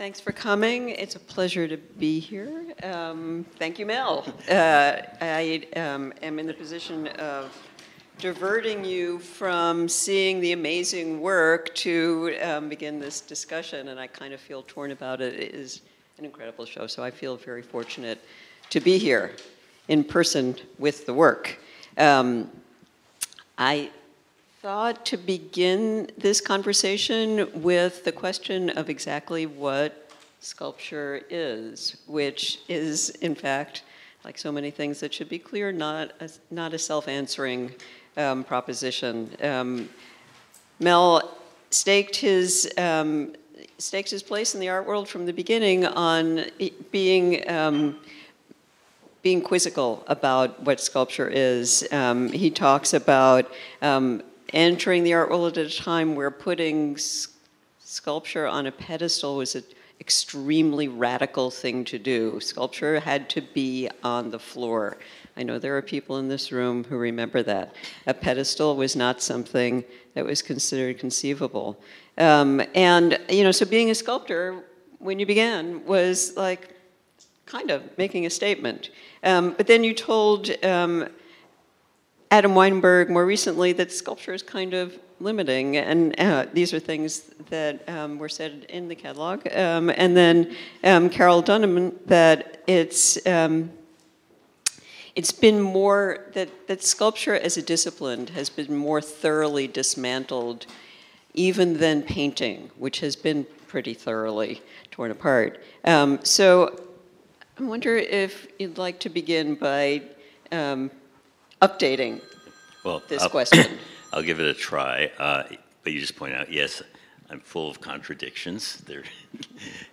Thanks for coming. It's a pleasure to be here. Um, thank you, Mel. Uh, I um, am in the position of diverting you from seeing the amazing work to um, begin this discussion, and I kind of feel torn about it. It is an incredible show, so I feel very fortunate to be here in person with the work. Um, I thought to begin this conversation with the question of exactly what sculpture is, which is, in fact, like so many things that should be clear, not a, not a self-answering um, proposition. Um, Mel staked his um, staked his place in the art world from the beginning on being um, being quizzical about what sculpture is. Um, he talks about um, entering the art world at a time where putting sculpture on a pedestal was an extremely radical thing to do. Sculpture had to be on the floor. I know there are people in this room who remember that. A pedestal was not something that was considered conceivable. Um, and, you know, so being a sculptor, when you began, was like kind of making a statement. Um, but then you told um, Adam Weinberg more recently that sculpture is kind of limiting, and uh, these are things that um, were said in the catalog. Um, and then um, Carroll Dunham that it's um, it's been more that that sculpture as a discipline has been more thoroughly dismantled, even than painting, which has been pretty thoroughly torn apart. Um, so I wonder if you'd like to begin by um, updating well, this I'll, question. I'll give it a try. Uh, but you just point out, yes, I'm full of contradictions. There,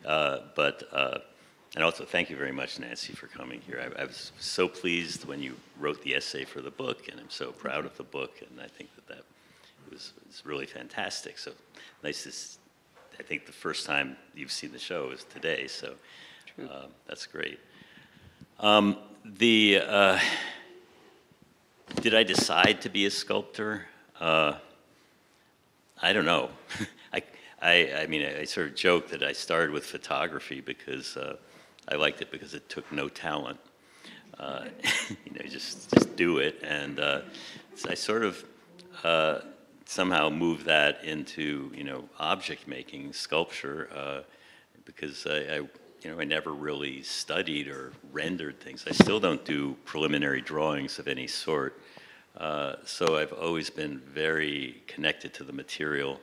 uh, but uh, and also thank you very much, Nancy, for coming here. I, I, was so pleased when you wrote the essay for the book, and I'm so proud of the book. And I think that that was, was really fantastic. So nice to. I think the first time you've seen the show is today. So uh, that's great. Um, the uh, did I decide to be a sculptor? Uh, I don't know. I, I, I, mean, I, sort of joke that I started with photography because uh, I liked it because it took no talent. Uh, you know, just just do it, and uh, so I sort of uh, somehow moved that into you know object making, sculpture, uh, because I, I you know, I never really studied or rendered things. I still don't do preliminary drawings of any sort. Uh, so I've always been very connected to the material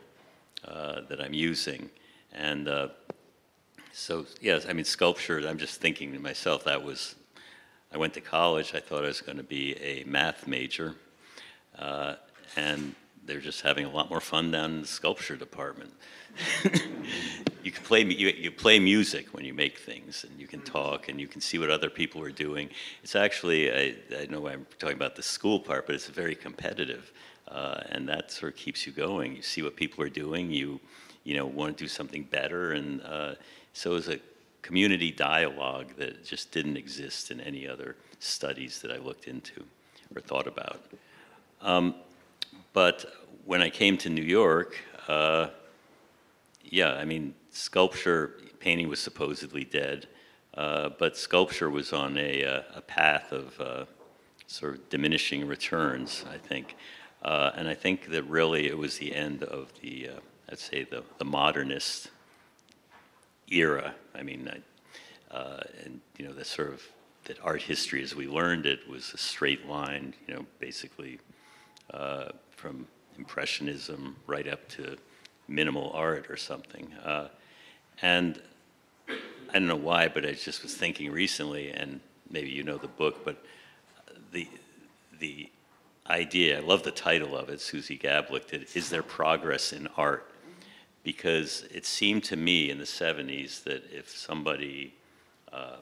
uh, that I'm using. And uh, so, yes, I mean, sculpture, I'm just thinking to myself, that was, I went to college, I thought I was going to be a math major. Uh, and they're just having a lot more fun down in the sculpture department. you can play you, you play music when you make things, and you can talk, and you can see what other people are doing. It's actually I, I know I'm talking about the school part, but it's very competitive, uh, and that sort of keeps you going. You see what people are doing, you you know want to do something better, and uh, so it's a community dialogue that just didn't exist in any other studies that I looked into or thought about. Um, but when I came to New York, uh, yeah, I mean, sculpture, painting was supposedly dead, uh, but sculpture was on a, uh, a path of uh, sort of diminishing returns, I think. Uh, and I think that really it was the end of the, uh, I'd say, the, the modernist era. I mean, I, and, you know, the sort of, that art history as we learned it was a straight line, you know, basically from Impressionism right up to minimal art or something. Uh, and I don't know why, but I just was thinking recently, and maybe you know the book, but the the idea, I love the title of it, Suzi Gablik did, Is There Progress in Art? Because it seemed to me in the 70s that if somebody uh,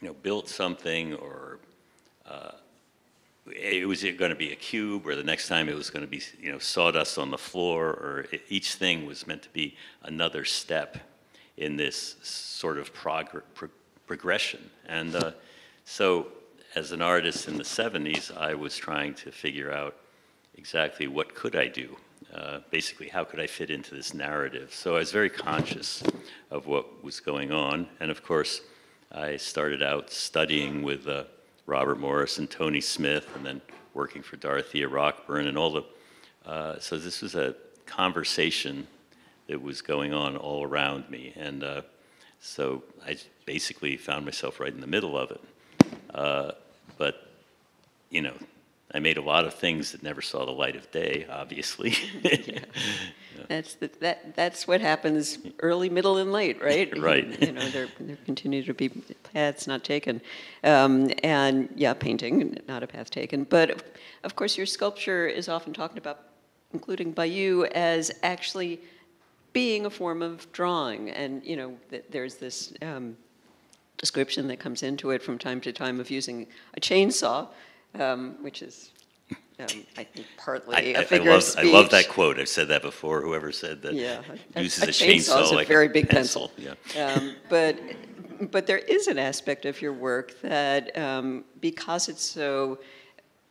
you know, built something or uh, it was going to be a cube, or the next time it was going to be, you know, sawdust on the floor, or it, each thing was meant to be another step in this sort of prog pro progression. And uh, so, as an artist in the 70s, I was trying to figure out exactly what could I do. uh, basically, how could I fit into this narrative? So I was very conscious of what was going on. And of course, I started out studying with uh, Robert Morris and Tony Smith, and then working for Dorothea Rockburne and all the. Uh, so this was a conversation that was going on all around me. And uh, so I basically found myself right in the middle of it. Uh, but, you know, I made a lot of things that never saw the light of day, obviously. That's, the- that, that's what happens early, middle, and late, right? Right. You know, there, there continue to be paths not taken. Um, And, yeah, painting, not a path taken. But, of- of course, your sculpture is often talked about, including by you, as actually being a form of drawing. And, you know, th- there's this um, description that comes into it from time to time of using a chainsaw, um, which is, um, I think, partly I, a I- I figure of love, speech. I love that quote. I've said that before. Whoever said that Yeah, a- uses a a, chainsaw is chainsaw a like very a big pencil. Yeah. Um, But, but there is an aspect of your work that, um, because it's so,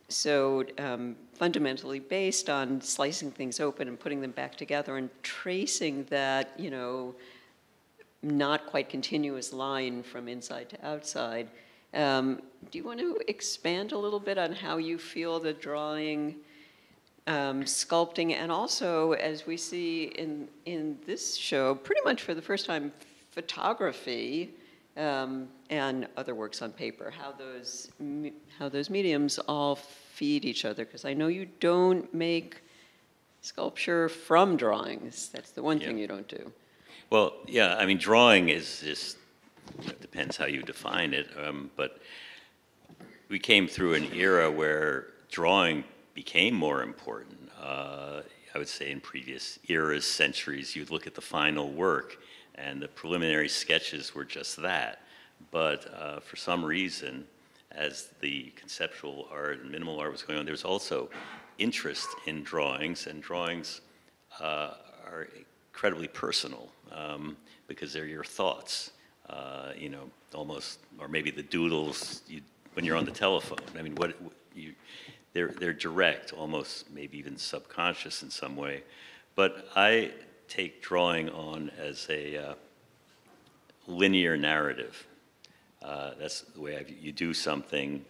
so um, fundamentally based on slicing things open and putting them back together and tracing that, you know, not quite continuous line from inside to outside. Um, Do you want to expand a little bit on how you feel the drawing, um, sculpting, and also, as we see in, in this show, pretty much for the first time, photography um, and other works on paper, how those, how those mediums all feed each other? Because I know you don't make sculpture from drawings. That's the one thing you don't do. Well, yeah, I mean, drawing is just, it depends how you define it, um, but we came through an era where drawing became more important. Uh, I would say in previous eras, centuries, you'd look at the final work, and the preliminary sketches were just that. But uh, for some reason, as the conceptual art and minimal art was going on, there was also interest in drawings, and drawings uh, are incredibly personal um, because they're your thoughts, uh, you know, almost, or maybe the doodles you, when you're on the telephone. I mean, what you, they're they're direct, almost maybe even subconscious in some way. But I take drawing on as a uh, linear narrative. Uh, that's the way I, you do something,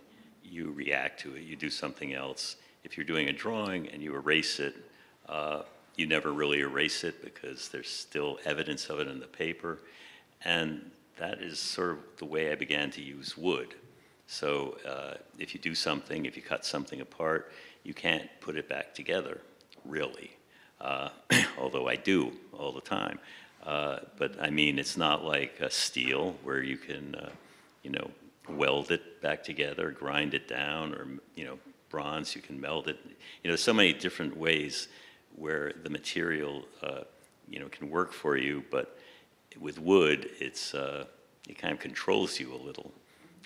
you react to it. You do something else. If you're doing a drawing and you erase it, uh, you never really erase it because there's still evidence of it in the paper. And that is sort of the way I began to use wood. So uh, if you do something, if you cut something apart, you can't put it back together, really. Uh, although I do all the time. Uh, but I mean, it's not like steel where you can, uh, you know, weld it back together, grind it down, or you know, bronze you can melt it. You know, so many different ways where the material, uh, you know, can work for you. But with wood, it's uh, it kind of controls you a little,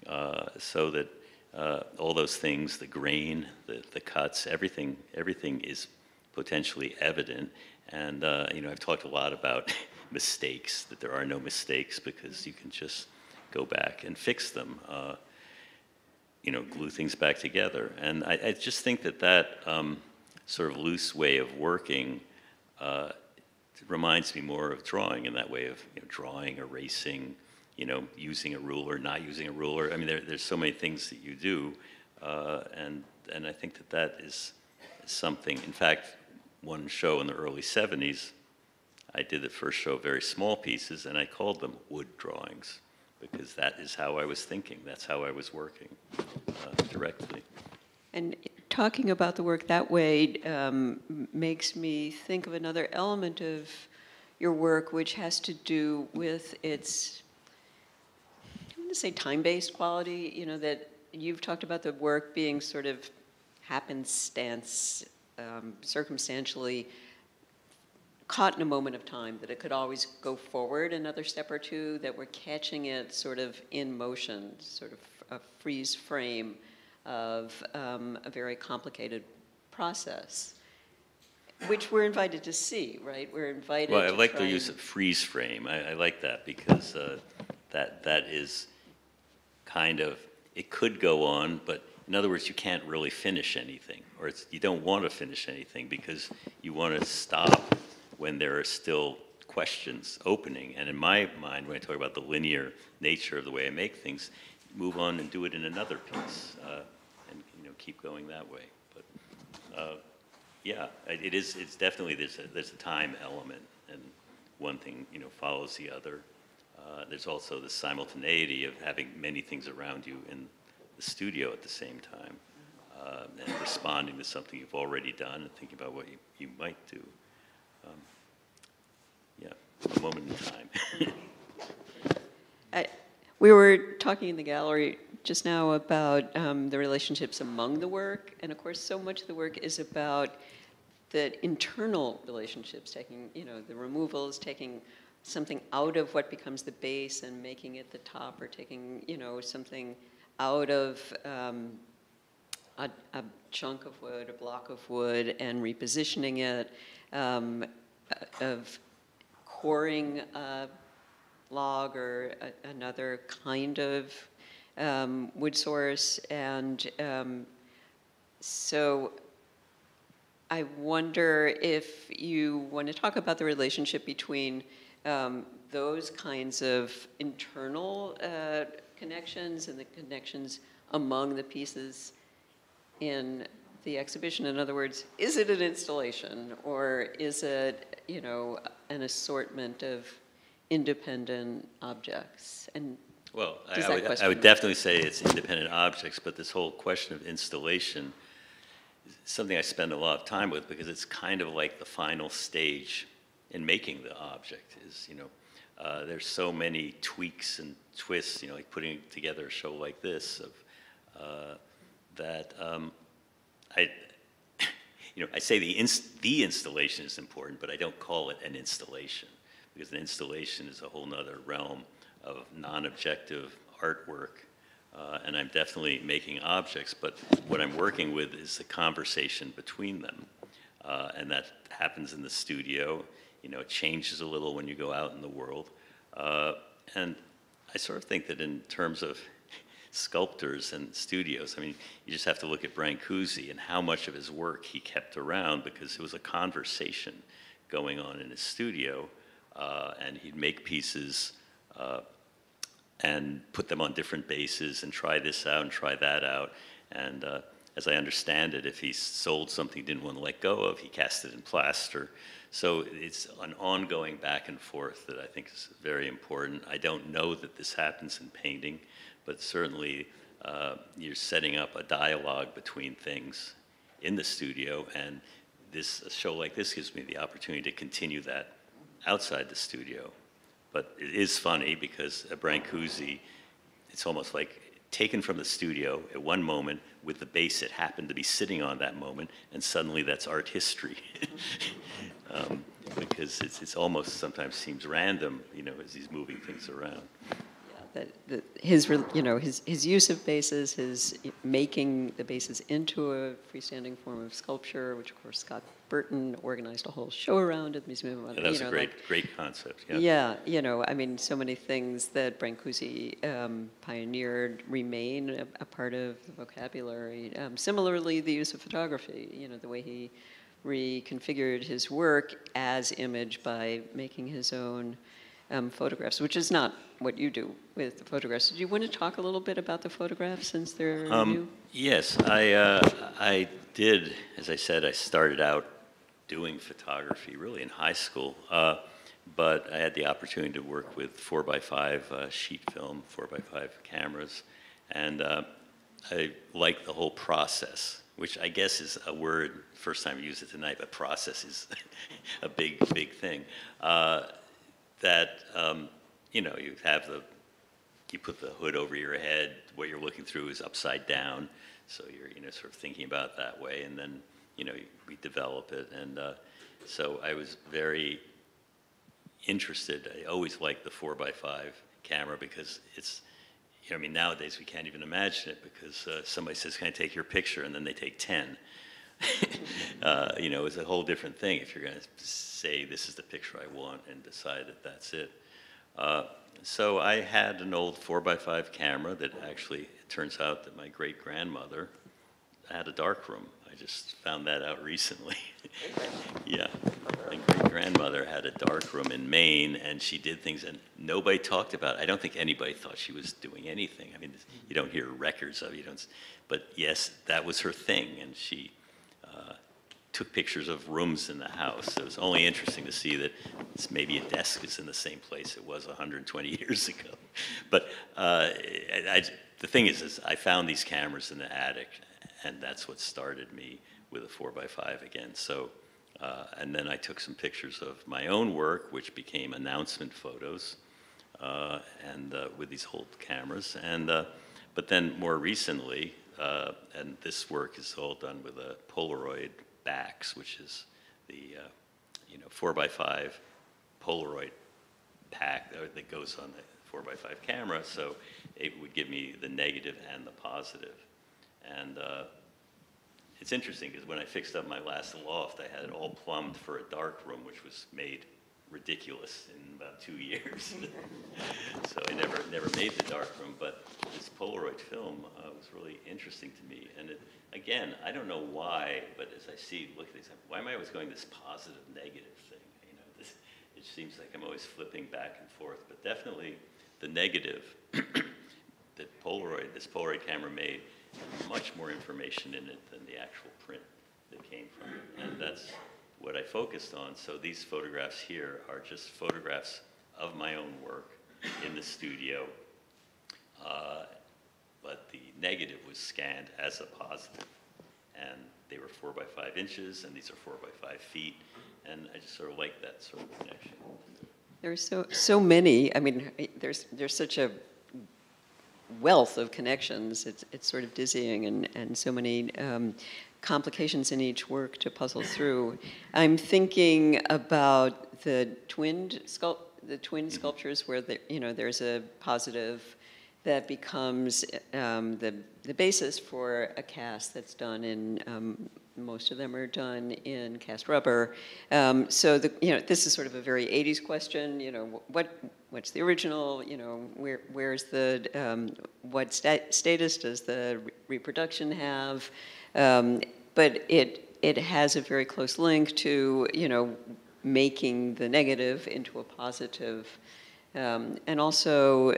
uh, so that uh, all those things, the grain, the, the cuts, everything, everything is potentially evident. And uh, you know, I've talked a lot about mistakes, that there are no mistakes because you can just go back and fix them. Uh, you know, glue things back together. And I, I just think that that um, sort of loose way of working uh, reminds me more of drawing in that way of you know, drawing, erasing, you know, using a ruler, not using a ruler. I mean, there, there's so many things that you do, uh, and and I think that that is something. In fact, one show in the early '70s, I did the first show very small pieces, and I called them wood drawings because that is how I was thinking. That's how I was working uh, directly. And talking about the work that way um, makes me think of another element of your work, which has to do with its, I want to say time-based quality, you know, that you've talked about the work being sort of happenstance, um, circumstantially caught in a moment of time, that it could always go forward another step or two, that we're catching it sort of in motion, sort of a freeze frame of um, a very complicated process, which we're invited to see, right? We're invited Well, I like the use of freeze frame. I, I like that because uh, that that is kind of it could go on, but in other words, you can't really finish anything, or it's, you don't want to finish anything because you want to stop when there are still questions opening. And in my mind, when I talk about the linear nature of the way I make things, move on and do it in another piece, uh, and you know keep going that way. But uh, yeah, it is. It's definitely there's a, there's a time element, and one thing you know follows the other. Uh, there's also the simultaneity of having many things around you in the studio at the same time, uh, and responding to something you've already done and thinking about what you, you might do. Um, yeah, a moment in time. I- We were talking in the gallery just now about um, the relationships among the work, and of course, so much of the work is about the internal relationships, taking, you know, the removals, taking something out of what becomes the base and making it the top, or taking, you know, something out of um, a, a chunk of wood, a block of wood, and repositioning it, um, of coring a log or a, another kind of um, wood source. And um, so I wonder if you want to talk about the relationship between um, those kinds of internal uh, connections and the connections among the pieces in the exhibition. In other words, is it an installation or is it, you know, an assortment of independent objects? And Well, I- I would, I would definitely say it's independent objects, but this whole question of installation is something I spend a lot of time with because it's kind of like the final stage in making the object is, you know, uh, there's so many tweaks and twists, you know, like putting together a show like this of, uh, that um, I, you know, I say the, inst- the installation is important, but I don't call it an installation because an installation is a whole nother realm of non-objective artwork. Uh, and I'm definitely making objects, but what I'm working with is the conversation between them. Uh, and that happens in the studio. You know, it changes a little when you go out in the world. Uh, and I sort of think that in terms of sculptors and studios. I mean, you just have to look at Brancusi and how much of his work he kept around because it was a conversation going on in his studio, uh, and he'd make pieces uh, and put them on different bases and try this out and try that out. And uh, as I understand it, if he sold something he didn't want to let go of, he cast it in plaster. So it's an ongoing back and forth that I think is very important. I don't know that this happens in painting, but certainly uh, you're setting up a dialogue between things in the studio, and this a show like this gives me the opportunity to continue that outside the studio. But it is funny because a Brancusi, it's almost like taken from the studio at one moment with the base it happened to be sitting on that moment, and suddenly that's art history. um, because it's, it's almost sometimes seems random, you know, as he's moving things around. That, that his, you know, his, his use of bases, his making the bases into a freestanding form of sculpture, which of course Scott Burton organized a whole show around at the Museum of Yeah, that was you know, a great, like- great concept. Yeah. Yeah, you know, I mean, so many things that Brancusi um, pioneered remain a, a part of the vocabulary. Um, similarly, the use of photography, you know, the way he reconfigured his work as image by making his own um, photographs, which is not what you do with the photographs. Do you want to talk a little bit about the photographs since they're new? Um, yes, I, uh, I did, as I said, I started out doing photography really in high school, uh, but I had the opportunity to work with 4x5 uh, sheet film, 4x5 cameras, and uh, I like the whole process, which I guess is a word, first time I use it tonight, but process is a big, big thing. Uh, that, um, you know, you have the you put the hood over your head, what you're looking through is upside down, so you're, you know, sort of thinking about that way, and then, you know, we develop it, and uh, so I was very interested, I always liked the four by five camera because it's, you know, I mean, nowadays we can't even imagine it because uh, somebody says, can I take your picture, and then they take 10. uh, you know, it's a whole different thing if you're going to say, this is the picture I want, and decide that that's it. Uh, so I had an old 4x5 camera that actually, it turns out that my great grandmother had a darkroom. I just found that out recently. yeah. My great grandmother had a darkroom in Maine, and she did things, and nobody talked about it. I don't think anybody thought she was doing anything. I mean, you don't hear records of it, you don't, but yes, that was her thing, and she uh, took pictures of rooms in the house. It was only interesting to see that maybe a desk is in the same place it was 120 years ago. But uh, I, I- the thing is, is I found these cameras in the attic, and that's what started me with a 4x5 again. So, uh, and then I took some pictures of my own work, which became announcement photos, uh, and uh, with these old cameras. And uh, but then more recently, uh, and this work is all done with a Polaroid Bax, which is the uh, you know four x five Polaroid pack that goes on the four x five camera. So it would give me the negative and the positive. And uh, it's interesting because when I fixed up my last loft, I had it all plumbed for a dark room, which was made ridiculous in about two years. so I never never made the dark room, but Polaroid film uh, was really interesting to me. And it, again, I don't know why, but as I see, look at these, why am I always going this positive negative thing? You know, this, it seems like I'm always flipping back and forth, but definitely the negative that Polaroid, this Polaroid camera made, had much more information in it than the actual print that came from it. And that's what I focused on. So these photographs here are just photographs of my own work in the studio. Uh, but the negative was scanned as a positive, And they were four by five inches, and these are four by five feet. And I just sort of like that sort of connection. There's so, so many, I mean, there's, there's such a wealth of connections. It's, it's sort of dizzying and, and so many um, complications in each work to puzzle through. I'm thinking about the twinned sculpt, the twin sculptures where the, you know, there's a positive that becomes um, the, the basis for a cast that's done in, um, most of them are done in cast rubber. Um, so the, you know, this is sort of a very 80s question, you know, what, what's the original, you know, where, where's the, um, what sta- status does the re- reproduction have? Um, but it, it has a very close link to, you know, making the negative into a positive. Um, and also,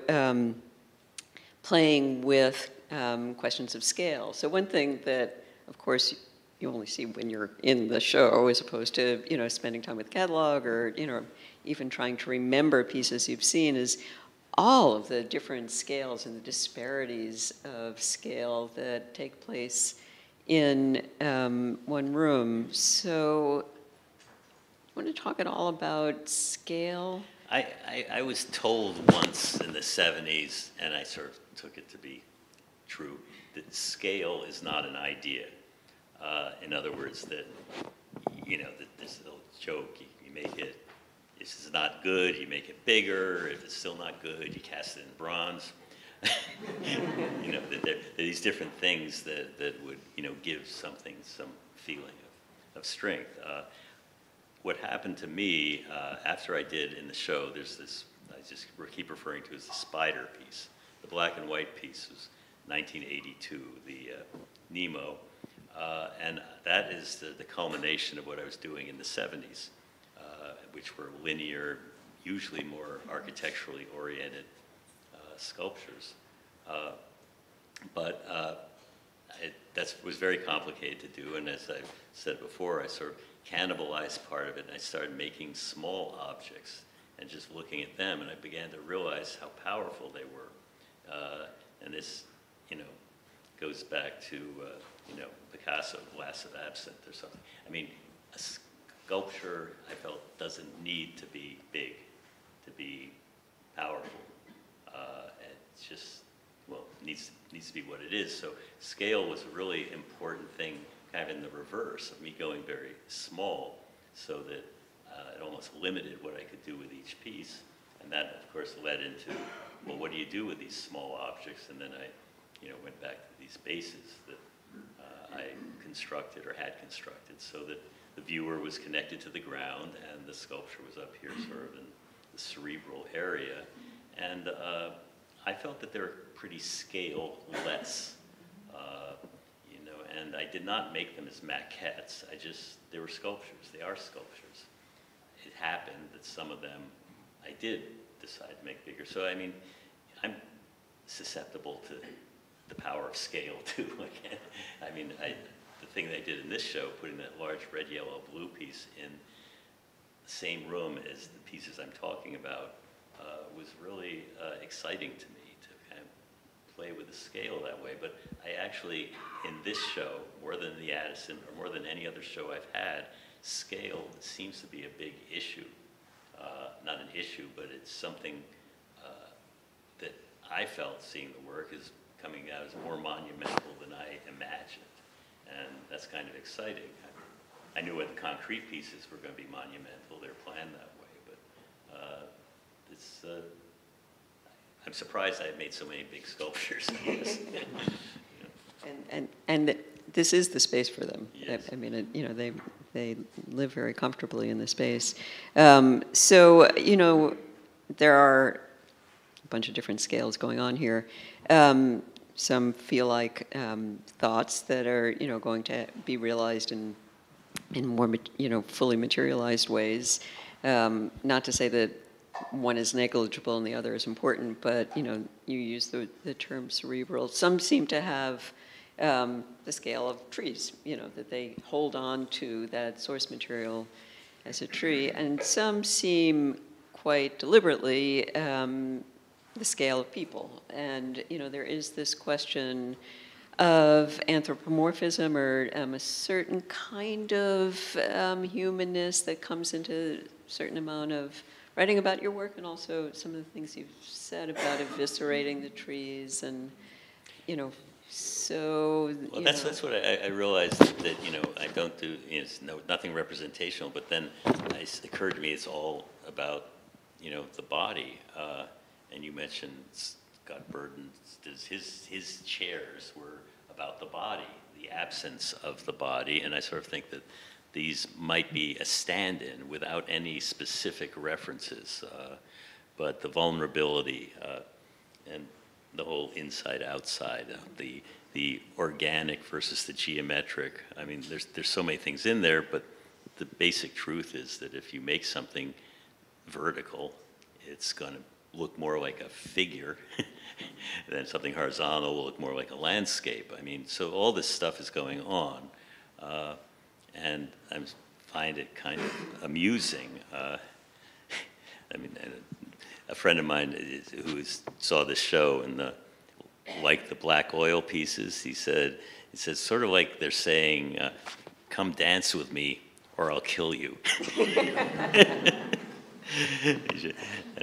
playing with um, questions of scale. So one thing that, of course, you only see when you're in the show, as opposed to you know spending time with catalog or you know even trying to remember pieces you've seen, is all of the different scales and the disparities of scale that take place in um, one room. So, I want to talk at all about scale. I, I, I was told once in the 70s, and I sort of took it to be true, that scale is not an idea. Uh, in other words, that, you know, that this little joke, you, you make it, this is not good, you make it bigger. If it's still not good, you cast it in bronze. you know, that there, there are these different things that, that would, you know, give something some feeling of, of strength. Uh, what happened to me uh, after I did in the show, there's this, I just keep referring to as the spider piece. Black and white piece was 1982, the uh, Nemo. Uh, and that is the, the culmination of what I was doing in the 70s, uh, which were linear, usually more architecturally oriented uh, sculptures. Uh, but uh, that was very complicated to do, and as I've said before, I sort of cannibalized part of it, and I started making small objects and just looking at them, and I began to realize how powerful they were. Uh, and this, you know, goes back to, uh, you know, Picasso, Glass of Absinthe or something. I mean, a sculpture, I felt, doesn't need to be big to be powerful. Uh, it's just, well, needs, needs to be what it is. So scale was a really important thing, kind of in the reverse of me going very small, so that uh, it almost limited what I could do with each piece. And that, of course, led into, well, what do you do with these small objects? And then I, you know, went back to these bases that uh, I constructed or had constructed, so that the viewer was connected to the ground and the sculpture was up here, sort of in the cerebral area. And uh, I felt that they were pretty scale-less, uh, you know, and I did not make them as maquettes. I just, they were sculptures. They are sculptures. It happened that some of them I did decide to make bigger. So, I mean, I'm susceptible to the power of scale too. I mean, I, the thing they did in this show, putting that large red, yellow, blue piece in the same room as the pieces I'm talking about, uh, was really uh, exciting to me to kind of play with the scale that way. But I actually, in this show, more than the Addison or more than any other show I've had, scale seems to be a big issue. Uh, not an issue, but it's something uh, that I felt seeing the work is coming out as more monumental than I imagined. And that's kind of exciting. I, I knew what the concrete pieces were going to be monumental. They're planned that way, but uh, it's. Uh, I'm surprised I have made so many big sculptures. I. You know. And, and, and that this is the space for them. I- I mean, it- you know, they, they live very comfortably in the space. Um, So, you know, there are a bunch of different scales going on here. Um, Some feel like um, thoughts that are, you know, going to be realized in, in more, you know, fully materialized ways. Um, Not to say that one is negligible and the other is important, but, you know, you use the, the term cerebral. Some seem to have um, the scale of trees, you know, that they hold on to that source material as a tree. And some seem quite deliberately um, the scale of people. And, you know, there is this question of anthropomorphism or um, a certain kind of um, humanness that comes into a certain amount of writing about your work and also some of the things you've said about eviscerating the trees and, you know, so, Well, that's, know. that's what I, I realized that, you know, I don't do, you know, it's no, nothing representational, but then it occurred to me it's all about, you know, the body. Uh, and you mentioned Scott Burton's, his, his chairs were about the body, the absence of the body. And I sort of think that these might be a stand-in without any specific references. Uh, but the vulnerability, uh, and the whole inside outside uh, the the organic versus the geometric. I mean there's there's so many things in there but the basic truth is that if you make something vertical it's going to look more like a figure than something horizontal will look more like a landscape. I mean so all this stuff is going on uh, and i find it kind of amusing uh, I mean, a friend of mine who saw this show and the, liked the black oil pieces, he said, he said, sort of like they're saying, uh, come dance with me or I'll kill you. and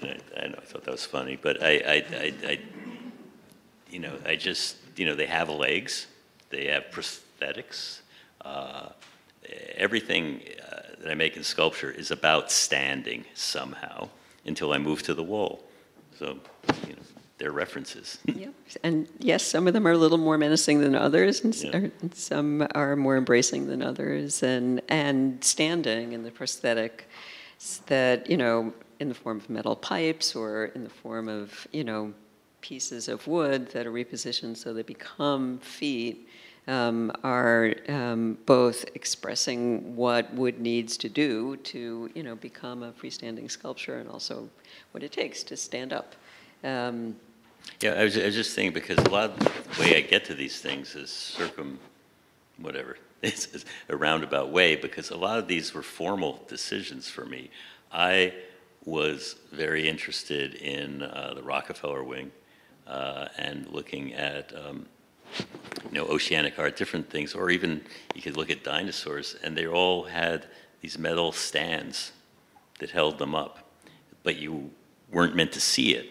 I, I know, I thought that was funny, but I, I, I, I, you know, I just, you know, they have legs, they have prosthetics. Uh, everything uh, that I make in sculpture is about standing somehow until I move to the wall. So, you know, they're references. Yep. And yes, some of them are a little more menacing than others, and, Yeah. some are more embracing than others, and and standing in the prosthetic that you know in the form of metal pipes or in the form of you know pieces of wood that are repositioned so they become feet. Um, are um, both expressing what wood needs to do to, you know, become a freestanding sculpture, and also what it takes to stand up. Um, Yeah, I was, I was just thinking because a lot of the way I get to these things is circum, whatever, it's, a roundabout way because a lot of these were formal decisions for me. I was very interested in uh, the Rockefeller wing uh, and looking at um, you know oceanic art, different things, or even you could look at dinosaurs, and they all had these metal stands that held them up, but you weren't meant to see it.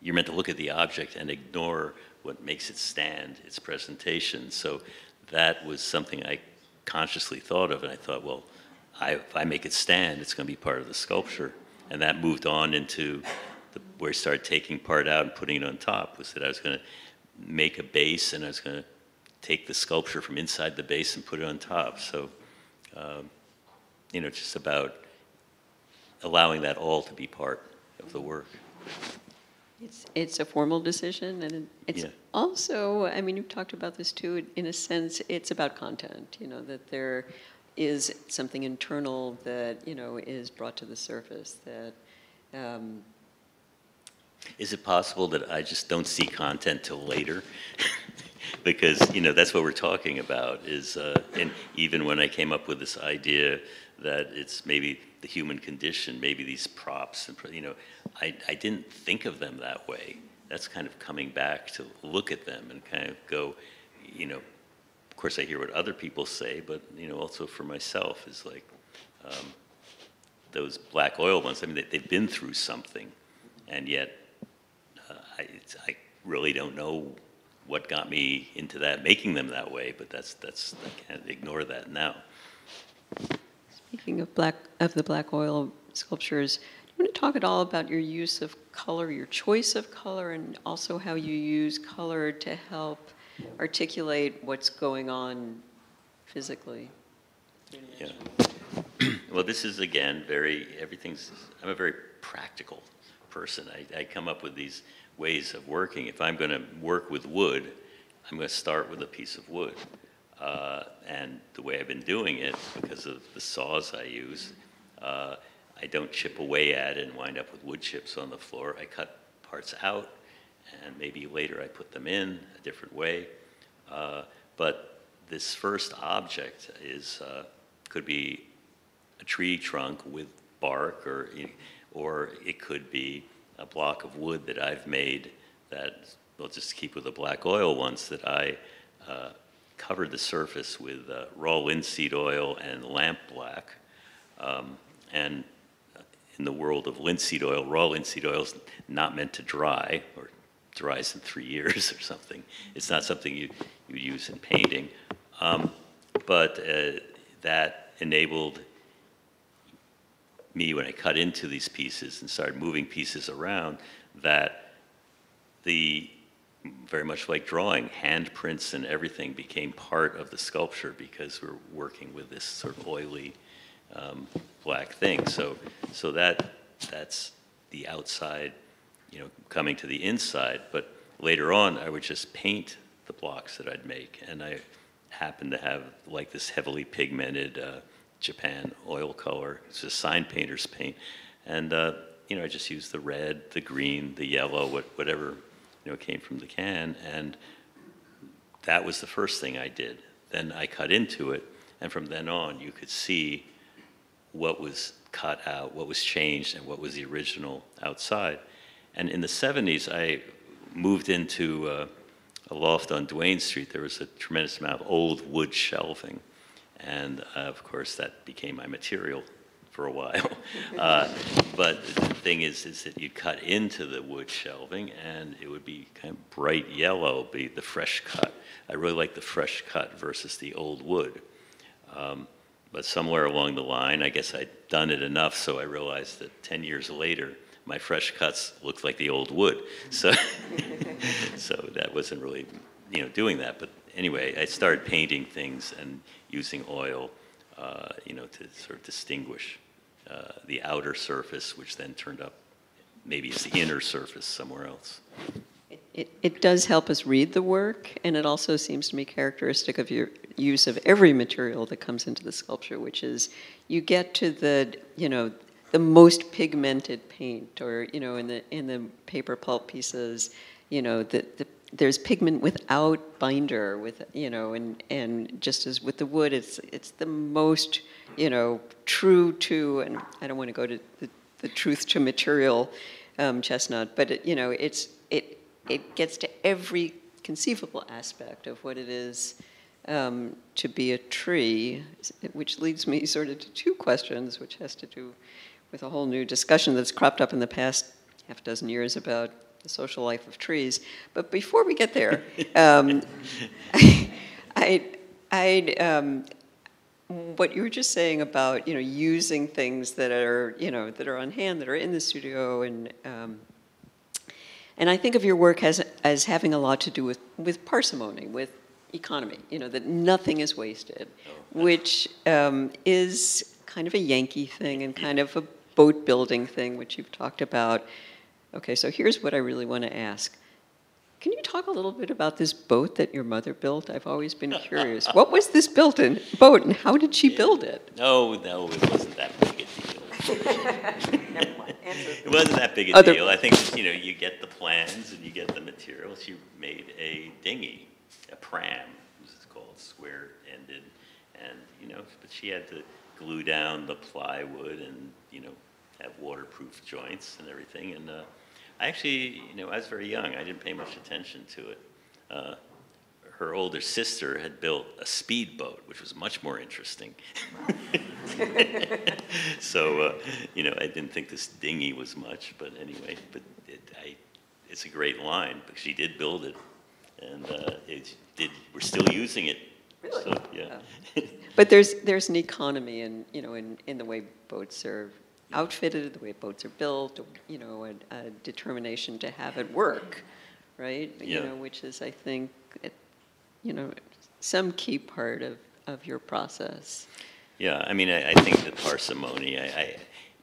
You're meant to look at the object and ignore what makes it stand, its presentation. So that was something I consciously thought of, and I thought, well, I, if I make it stand, it's going to be part of the sculpture. And that moved on into the, where I started taking part out and putting it on top, was that I was going to make a base and I was going to take the sculpture from inside the base and put it on top. So, um, you know, just about allowing that all to be part of the work. It's, it's a formal decision, and it's Yeah. also, I mean, you've talked about this too, in a sense, it's about content, you know, that there is something internal that, you know, is brought to the surface that, um, Is it possible that I just don't see content till later? because you know that's what we're talking about. Is uh, and even when I came up with this idea that it's maybe the human condition, maybe these props, and you know, I I didn't think of them that way. That's kind of coming back to look at them and kind of go, you know. Of course, I hear what other people say, but you know, also for myself is like um, those black oil ones. I mean, they, they've been through something, and yet I, it's, I really don't know what got me into that, making them that way, but that's, that's, I can't ignore that now. Speaking of black, of the black oil sculptures, do you want to talk at all about your use of color, your choice of color, and also how you use color to help articulate what's going on physically? Yeah. well, this is again very, everything's, I'm a very practical person. I, I come up with these ways of working. If I'm going to work with wood, I'm going to start with a piece of wood. Uh, and the way I've been doing it, because of the saws I use, uh, I don't chip away at it and wind up with wood chips on the floor. I cut parts out, and maybe later I put them in a different way. Uh, but this first object is uh, could be a tree trunk with bark, or or it could be a block of wood that I've made that we'll just keep with the black oil ones that I uh, covered the surface with uh, raw linseed oil and lamp black. Um, and in the world of linseed oil, raw linseed oil is not meant to dry or dries in three years or something. It's not something you, you use in painting. Um, but uh, that enabled me when I cut into these pieces and started moving pieces around that the very much like drawing, handprints and everything became part of the sculpture because we're working with this sort of oily um, black thing. So, so that that's the outside, you know, coming to the inside. But later on, I would just paint the blocks that I'd make, and I happened to have like this heavily pigmented. Uh, Japan oil color. It's a sign painter's paint. And, uh, you know, I just used the red, the green, the yellow, what, whatever, you know, came from the can. And that was the first thing I did. Then I cut into it. And from then on, you could see what was cut out, what was changed, and what was the original outside. And in the 70s, I moved into uh, a loft on Duane Street. There was a tremendous amount of old wood shelving. And uh, of course, that became my material for a while. Uh, but the thing is, is that you cut into the wood shelving and it would be kind of bright yellow, be the fresh cut. I really like the fresh cut versus the old wood. Um, but somewhere along the line, I guess I'd done it enough so I realized that 10 years later, my fresh cuts looked like the old wood. So, so that wasn't really, you know, doing that. But anyway, I started painting things and using oil, uh, you know, to sort of distinguish uh, the outer surface, which then turned up maybe it's the inner surface somewhere else. It, it, it does help us read the work, and it also seems to me characteristic of your use of every material that comes into the sculpture, which is you get to the, you know, the most pigmented paint, or you know, in the in the paper pulp pieces, you know, the, the there's pigment without binder with you know and and just as with the wood it's it's the most you know true to and i don't want to go to the, the truth to material um, chestnut but it, you know it's it it gets to every conceivable aspect of what it is um, to be a tree which leads me sort of to two questions which has to do with a whole new discussion that's cropped up in the past half dozen years about the social life of trees. But before we get there, um, I, I, um, what you were just saying about you know using things that are you know that are on hand that are in the studio and um, and I think of your work as as having a lot to do with with parsimony with economy you know that nothing is wasted oh, which um, is kind of a Yankee thing and kind of a boat building thing, which you've talked about. Okay, so here's what I really want to ask. Can you talk a little bit about this boat that your mother built? I've always been curious. what was this built in boat, and how did she build it? No, no, it wasn't that big a deal. Never mind. Answer. It wasn't that big a Other- deal. I think, you know, you get the plans and you get the materials. She made a dinghy, a pram, as it's called, square-ended. And, you know, but she had to glue down the plywood and, you know, have waterproof joints and everything. And uh, I actually, you know, I was very young. I didn't pay much attention to it. Uh, her older sister had built a speedboat, which was much more interesting. so, uh, you know, I didn't think this dinghy was much, but anyway, but it, I, it's a great line because she did build it, and uh, it did. We're still using it. Really? So, yeah. But there's, there's an economy in, you know, in, in the way boats are outfitted, the way boats are built, you know, a, a determination to have it work, right? You know, which is, I think, it- you know, some key part of, of your process. Yeah, I mean, I, I think the parsimony, I, I,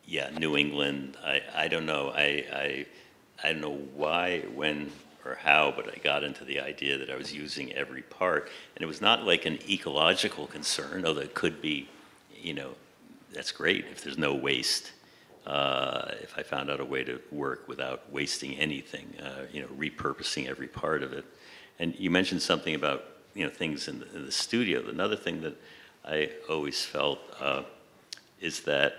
yeah, New England, I, I don't know, I, I, I don't know why, when, or how, but I got into the idea that I was using every part, and it was not like an ecological concern, although it could be, you know, that's great if there's no waste. Uh, if I found out a way to work without wasting anything, uh, you know, repurposing every part of it. And you mentioned something about, you know, things in the, in the studio. Another thing that I always felt uh, is that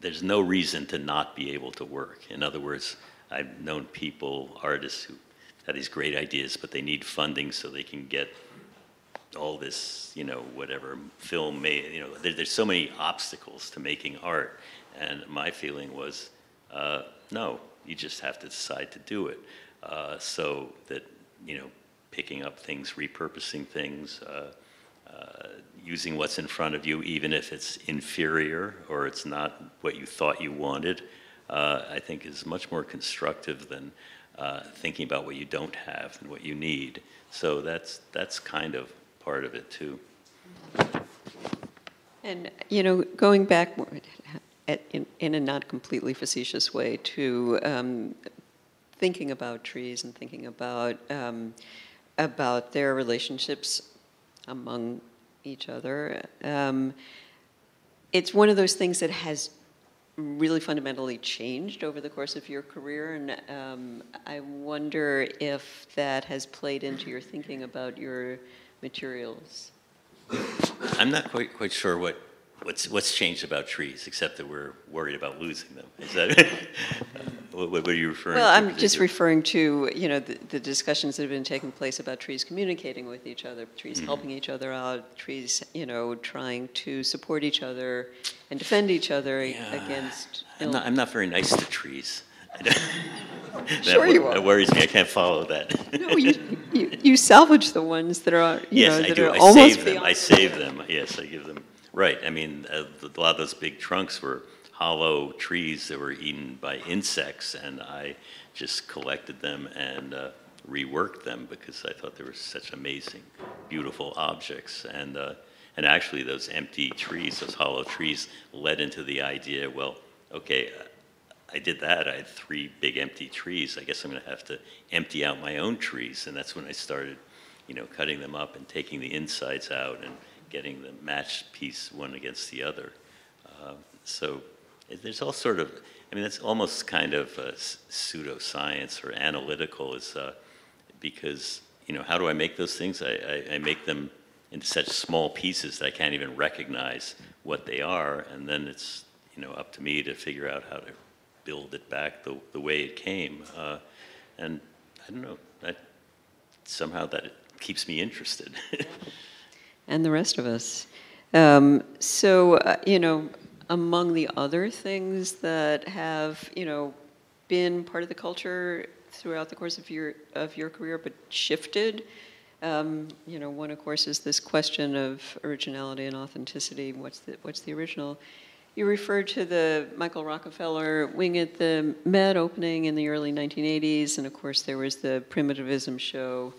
there's no reason to not be able to work. In other words, I've known people, artists who have these great ideas, but they need funding so they can get all this, you know, whatever film made. You know, there, there's so many obstacles to making art, and my feeling was, uh, no, you just have to decide to do it. Uh, so that you know, picking up things, repurposing things. Uh, uh, using what's in front of you, even if it's inferior or it's not what you thought you wanted, uh, I think is much more constructive than uh, thinking about what you don't have and what you need. So that's, that's kind of part of it too. And, you know, going back in, in a not completely facetious way to um, thinking about trees and thinking about, um, about their relationships among each other, um, it's one of those things that has really fundamentally changed over the course of your career, and um, I wonder if that has played into your thinking about your materials. I'm not quite, quite sure what, what's, what's changed about trees, except that we're worried about losing them. Is that, what, what are you referring to? Well, I'm just referring to, you know, the, the discussions that have been taking place about trees communicating with each other, trees Mm-hmm. helping each other out, trees, you know, trying to support each other and defend each other Yeah. against. I'm not, I'm not very nice to trees. That Sure you are. That worries me. I can't follow that. No, you, you, you salvage the ones that are, you Yes, know, I that do. are I almost save them. I save them. Yes, I give them. Right. I mean, uh, a lot of those big trunks were hollow trees that were eaten by insects, and I just collected them and uh, reworked them because I thought they were such amazing, beautiful objects. And uh, and actually, those empty trees, those hollow trees, led into the idea. Well, okay. uh, I did that. I had three big empty trees. I guess I'm going to have to empty out my own trees, and that's when I started you know, cutting them up and taking the insides out and getting the matched piece one against the other. Uh, so there's all sort of, I mean, that's almost kind of uh, pseudoscience or analytical, is uh, because you know, how do I make those things? I, I, I make them into such small pieces that I can't even recognize what they are, and then it's you know up to me to figure out how to build it back the, the way it came. Uh, and I don't know, that somehow that keeps me interested. and the rest of us. Um, so, uh, you know, among the other things that have, you know, been part of the culture throughout the course of your of your career, but shifted. Um, you know, one of course is this question of originality and authenticity. What's the what's the original? You referred to the Michael Rockefeller wing at the Met opening in the early 1980s, and of course there was the Primitivism show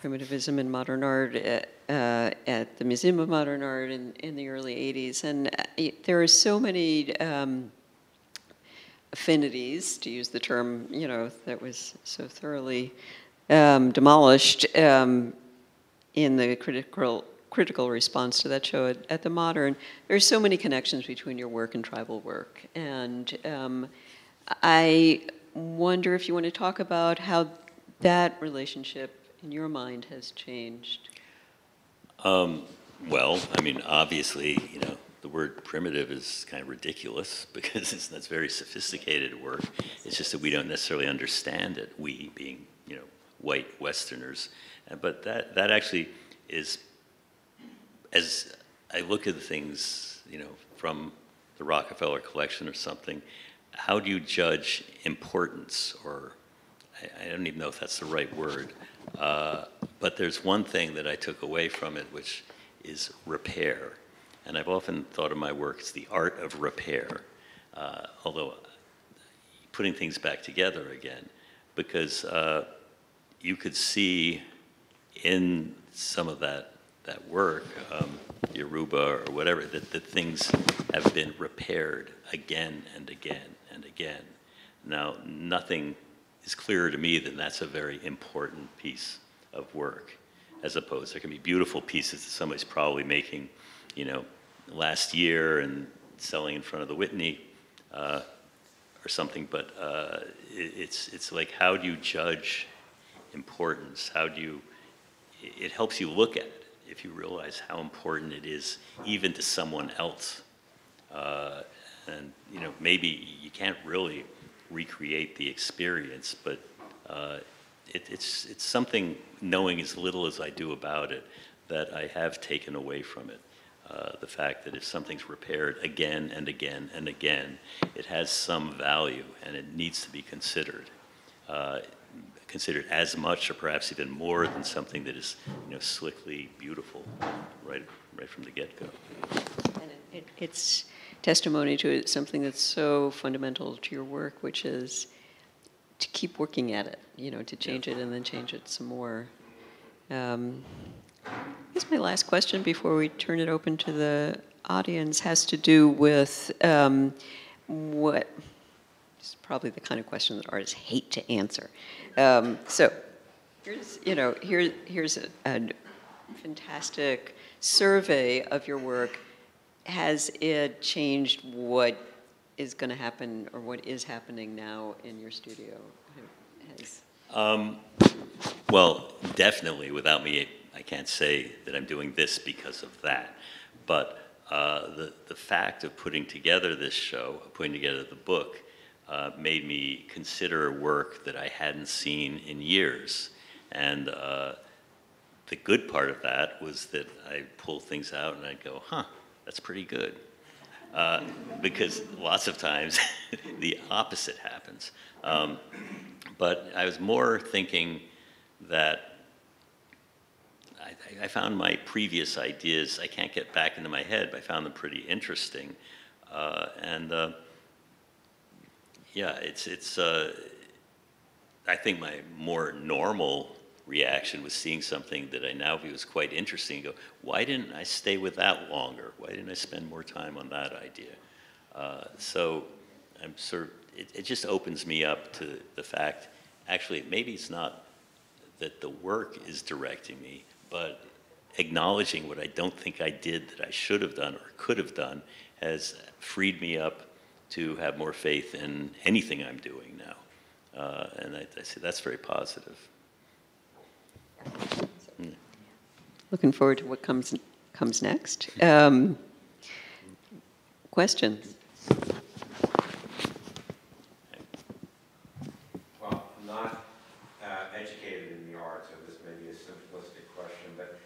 primitivism in modern art at, uh, at the Museum of Modern Art in, in the early 80s. And uh, there are so many um, affinities, to use the term, you know, that was so thoroughly um, demolished um, in the critical critical response to that show at, at the Modern. There's so many connections between your work and tribal work, and um, I wonder if you want to talk about how that relationship in your mind has changed. Um, well, I mean, obviously, you know, the word primitive is kind of ridiculous because it's, that's very sophisticated work. It's just that we don't necessarily understand it, we being, you know, white Westerners. Uh, But that, that actually is, as I look at things, you know, from the Rockefeller collection or something, how do you judge importance or I, I don't even know if that's the right word. Uh, but there's one thing that I took away from it, which is repair. And I've often thought of my work as the art of repair, uh, although putting things back together again, because uh, you could see in some of that, that work, um, Yoruba or whatever, that, that things have been repaired again and again and again. Now, nothing is clearer to me than that's a very important piece of work, as opposed, there can be beautiful pieces that somebody's probably making, you know, last year and selling in front of the Whitney uh, or something, but uh, it, it's, it's like, how do you judge importance? How do you, it it helps you look at it if you realize how important it is even to someone else. Uh, and, you know, maybe you can't really recreate the experience, but uh, it, it's, it's something, knowing as little as I do about it, that I have taken away from it. Uh, the fact that if something's repaired again and again and again, it has some value and it needs to be considered. Uh, considered as much or perhaps even more than something that is, you know, slickly beautiful right, right from the get-go. It, it's testimony to something that's so fundamental to your work, which is to keep working at it, you know, to change it and then change it some more. Um, I guess my last question before we turn it open to the audience has to do with um, what is probably the kind of question that artists hate to answer. Um, so here's, you know, here, here's a, a fantastic survey of your work. Has it changed what is going to happen or what is happening now in your studio? Has, Um, well, definitely, without me, I can't say that I'm doing this because of that. But uh, the, the fact of putting together this show, putting together the book, uh, made me consider work that I hadn't seen in years. And uh, the good part of that was that I pull things out and I'd go, huh, that's pretty good. Uh, because lots of times the opposite happens. Um, but I was more thinking that I, I found my previous ideas, I can't get back into my head, but I found them pretty interesting. Uh, and uh, yeah, it's, it's uh, I think my more normal reaction was seeing something that I now view as quite interesting go, why didn't I stay with that longer? Why didn't I spend more time on that idea? Uh, so I'm sort of, it, it just opens me up to the fact, actually, maybe it's not that the work is directing me, but acknowledging what I don't think I did that I should have done or could have done has freed me up to have more faith in anything I'm doing now. Uh, and I, I say that's very positive. Looking forward to what comes comes next. Um, questions? Well, not uh, educated in the arts, so this may be a simplistic question, but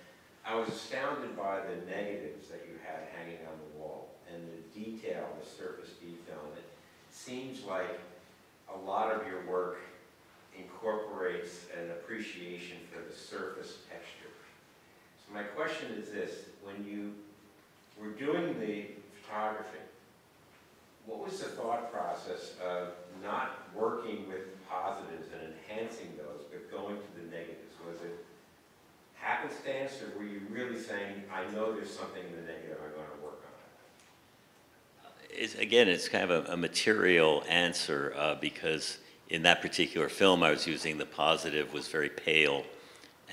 I was astounded by the negatives that you had hanging on the wall and the detail, the surface detail. And it seems like a lot of your work incorporates an appreciation for the surface texture. So my question is this, when you were doing the photography, what was the thought process of not working with positives and enhancing those, but going to the negatives? Was it happenstance, or were you really saying, I know there's something in the negative, I'm going to work on it? it's, again, it's kind of a, a material answer uh, because in that particular film, I was using the positive was very pale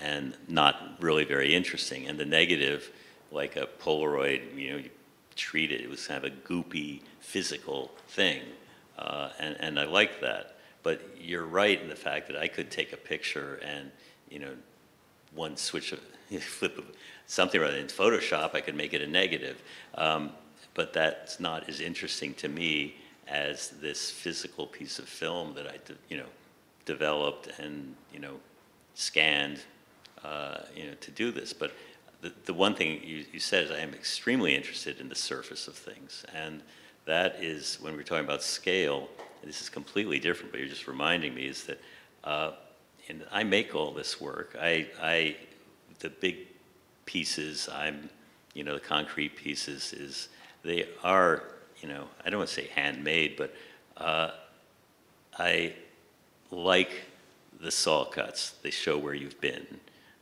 and not really very interesting, and the negative, like a Polaroid, you know, you treat it, it was kind of a goopy physical thing, uh, and and I like that. But you're right in the fact that I could take a picture and you know one switch, of, flip of something rather in Photoshop, I could make it a negative. Um, but that's not as interesting to me as this physical piece of film that I, you know, developed and you know, scanned, uh, you know, to do this. But the, the one thing you, you said is I am extremely interested in the surface of things, and that is when we're talking about scale. This is completely different, but you're just reminding me is that. Uh, and I make all this work. I, I, the big pieces, I'm, you know, the concrete pieces is, they are, you know, I don't want to say handmade, but uh, I like the saw cuts. They show where you've been.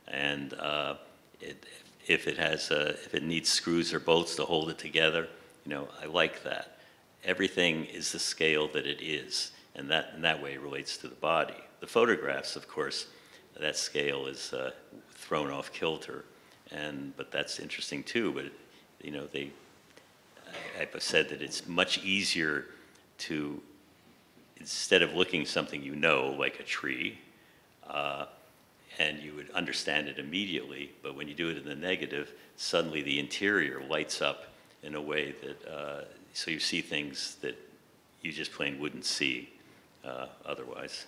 And uh, it, if it has, a, if it needs screws or bolts to hold it together, you know, I like that. Everything is the scale that it is, and that, in that way relates to the body. The photographs, of course, that scale is uh, thrown off kilter, and but that's interesting too. But you know, they, I've said that it's much easier to instead of looking something you know, like a tree, uh, and you would understand it immediately. But when you do it in the negative, suddenly the interior lights up in a way that uh, so you see things that you just plain wouldn't see uh, otherwise.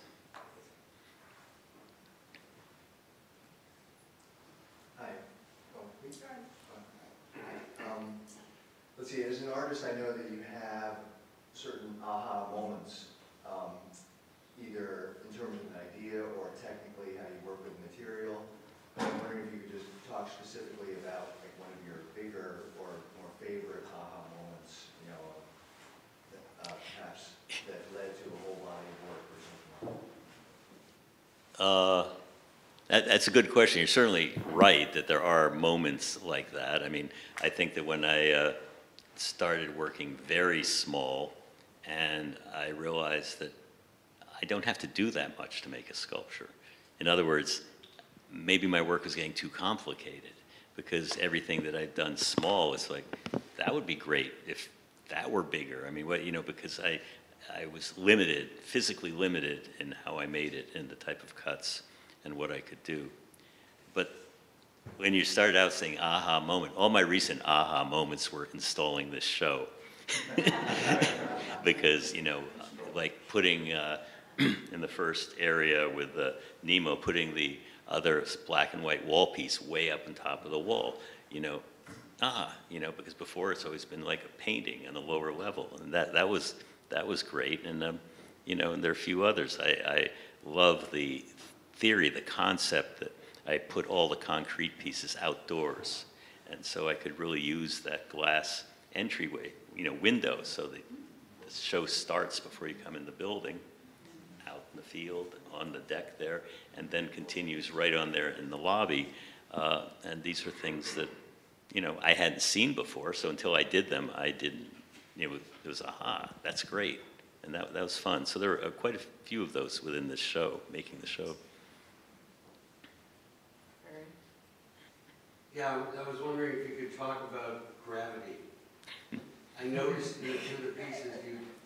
Hi. Oh, please. Um, Let's see, as an artist, I know that you have certain aha moments, um, either in terms of an idea or technically how you work with material. But I'm wondering if you could just talk specifically about like one of your bigger or more favorite aha moments, you know, that, uh, perhaps that led to a whole body of work or something like that. Uh, that, that's a good question. You're certainly right that there are moments like that. I mean, I think that when I uh, started working very small and I realized that I don't have to do that much to make a sculpture. In other words, maybe my work was getting too complicated because everything that I've done small is like, that would be great if that were bigger. I mean, what, you know, because I, I was limited, physically limited in how I made it and the type of cuts and what I could do. But when you started out saying aha moment, all my recent aha moments were installing this show. because, you know, like putting uh, in the first area with uh, Nemo, putting the other black and white wall piece way up on top of the wall, you know, ah, you know, because before it's always been like a painting on a lower level. And that, that, was, that was great. And, um, you know, and there are a few others. I, I love the theory, the concept that I put all the concrete pieces outdoors. And so I could really use that glass entryway, you know, window, so the, show starts before you come in the building, out in the field, on the deck there, and then continues right on there in the lobby. Uh, and these are things that, you know, I hadn't seen before, so until I did them, I didn't, you know, it was, aha, that's great. And that, that was fun. So there are quite a few of those within this show, making the show. Yeah, I was wondering if you could talk about gravity. I noticed in two of the pieces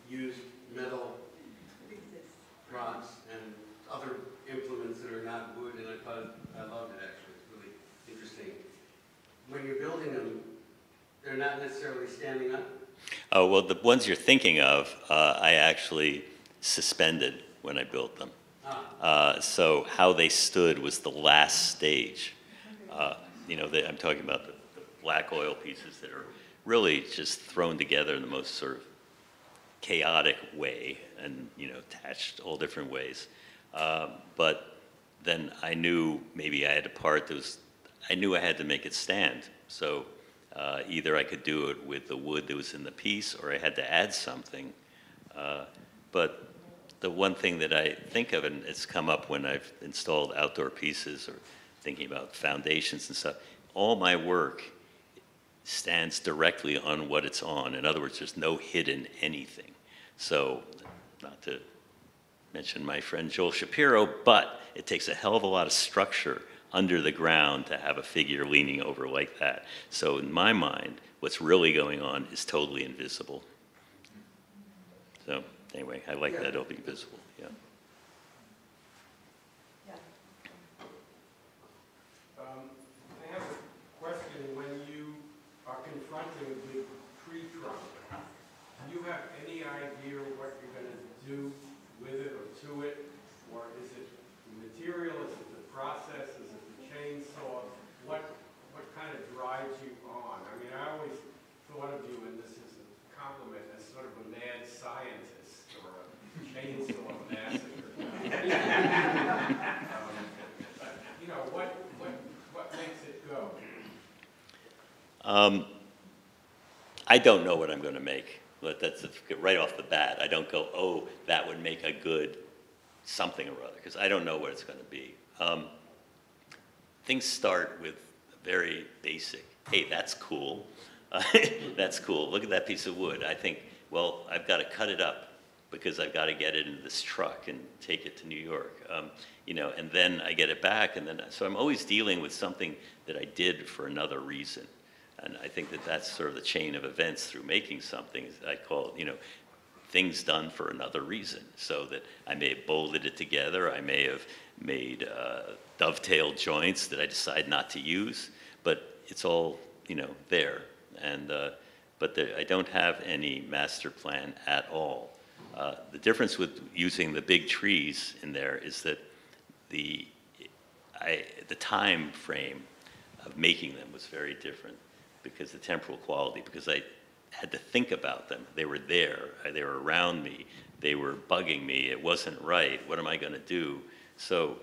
you used metal rods and other implements that are not wood, and I thought, I loved it actually, it's really interesting. When you're building them, they're not necessarily standing up? Oh, well, the ones you're thinking of, uh, I actually suspended when I built them. Ah, Uh, so how they stood was the last stage. Uh, you know, they, I'm talking about the, the black oil pieces that are really just thrown together in the most sort of chaotic way and, you know, attached all different ways. Um, but then I knew maybe I had a part that was, I knew I had to make it stand. So uh, either I could do it with the wood that was in the piece or I had to add something. Uh, but the one thing that I think of, and it's come up when I've installed outdoor pieces or thinking about foundations and stuff, all my work stands directly on what it's on. In other words, there's no hidden anything. So, not to mention my friend Joel Shapiro, but it takes a hell of a lot of structure under the ground to have a figure leaning over like that. So in my mind, what's really going on is totally invisible. So anyway, I like that it'll be visible, yeah. Um, I have a question. When you are confronted with tree trunk, do you have any idea what you're going to do with it or to it? Or is it the material, is it the process, is it the chainsaw? What, what kind of drives you on? I mean, I always thought of you, and this is a compliment, as sort of a mad scientist or a chainsaw massacre. Um, You know, what, what, what makes it go? Um, I don't know what I'm going to make. But that's right off the bat. I don't go, oh, that would make a good something or other, because I don't know what it's going to be. Um, things start with very basic. Hey, that's cool. that's cool. Look at that piece of wood. I think, well, I've got to cut it up because I've got to get it into this truck and take it to New York. Um, you know, and then I get it back, and then so I'm always dealing with something that I did for another reason. And I think that that's sort of the chain of events through making something. I call it, you know, things done for another reason. So that I may have bolted it together, I may have made uh, dovetail joints that I decide not to use, but it's all, you know, there. And uh, but there, I don't have any master plan at all. Uh, the difference with using the big trees in there is that the I, the time frame of making them was very different because the temporal quality, because I had to think about them. They were there, they were around me, they were bugging me, it wasn't right, what am I going to do? So,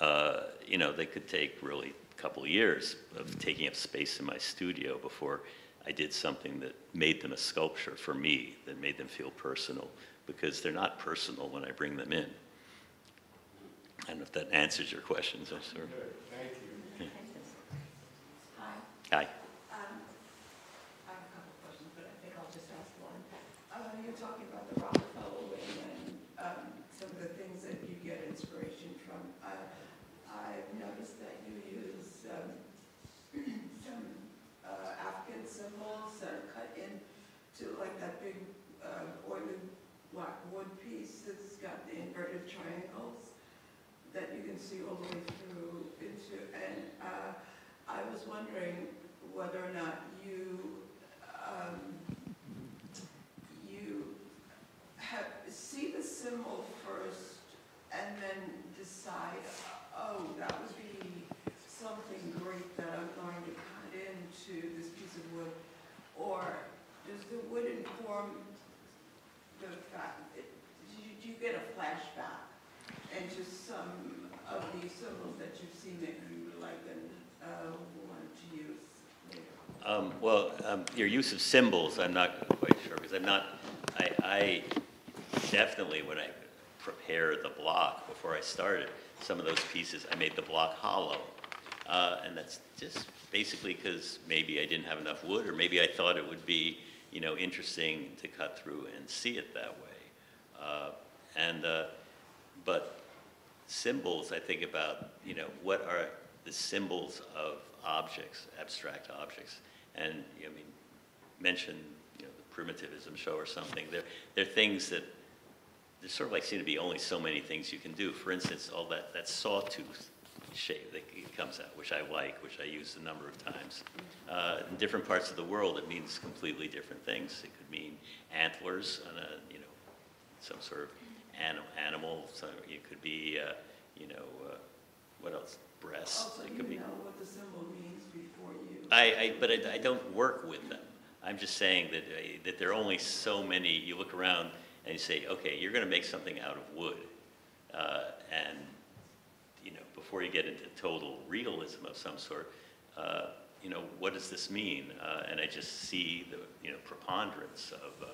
uh, you know, they could take really a couple of years of taking up space in my studio before I did something that made them a sculpture for me, that made them feel personal, because they're not personal when I bring them in. I don't know if that answers your questions, I'm sorry. Thank you. Hi. Um, I have a couple of questions, but I think I'll just ask one. Uh, You're talking about the Rockefeller wing and um, some of the things that you get inspiration from. I- I've noticed that you use um, some uh, African symbols that are cut into like that big uh, oily black wood piece that's got the inverted triangles that you can see all the way through into, and uh, I was wondering whether or not you, um, you have, see the symbol first and then decide, oh, that would be something great that I'm going to cut into this piece of wood? Or does the wood inform the fact, do you, get a flashback into some of these symbols that you've seen that you would like and, uh, want to use later? Um, Well, um, your use of symbols, I'm not quite sure, because I'm not, I, I definitely, when I prepared the block before I started, some of those pieces, I made the block hollow. Uh, And that's just basically because maybe I didn't have enough wood, or maybe I thought it would be, you know, interesting to cut through and see it that way. Uh, And, uh, but symbols, I think about, you know, what are the symbols of objects, abstract objects? And, you know, I mean, mention, you know, the primitivism show or something. They're, they're things that, there sort of like seem to be only so many things you can do. For instance, all that, that sawtooth shape that comes out, which I like, which I use a number of times. Uh, in different parts of the world, it means completely different things. It could mean antlers on a, you know, some sort of animal, animal. So it could be, uh, you know, uh, what else? Breasts. Also, It you could be. know what the symbol means before you. I, I, but I, I don't work with them. I'm just saying that, uh, that there are only so many, you look around and you say, okay, you're gonna make something out of wood. Uh, and, you know, before you get into total realism of some sort, uh, you know, what does this mean? Uh, and I just see the, you know, preponderance of, uh,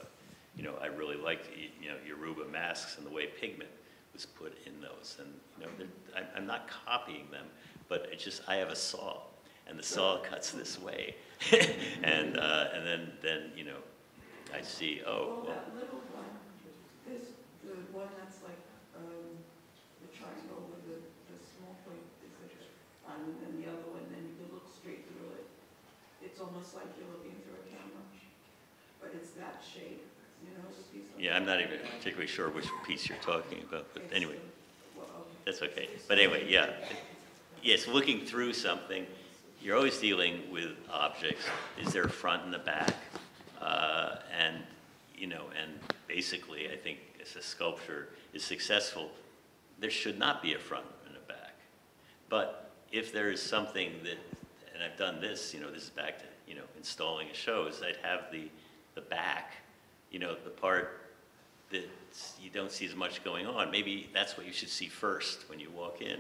you know, I really like, you know, Yoruba masks and the way pigment was put in those. And, you know, I'm, I'm not copying them, but it's just, I have a saw. and the saw cuts this way. and, uh, and then, then, you know, I see, oh, Well, well, that little one, this, the one that's like, um, the triangle with the, the small point is the front, and then the other one, then you look straight through it. It's almost like you're looking through a camera, but it's that shape, you know, the piece of- yeah, I'm not even particularly sure which piece you're talking about, but anyway. well. That's okay. But anyway, yeah. Yes, looking through something, you're always dealing with objects. Is there a front and a back? Uh, and, you know, and basically, I think if a sculpture is successful, there should not be a front and a back. But if there is something that, and I've done this, you know, this is back to, you know, installing a show, is I'd have the, the back, you know, the part that you don't see as much going on. Maybe that's what you should see first when you walk in.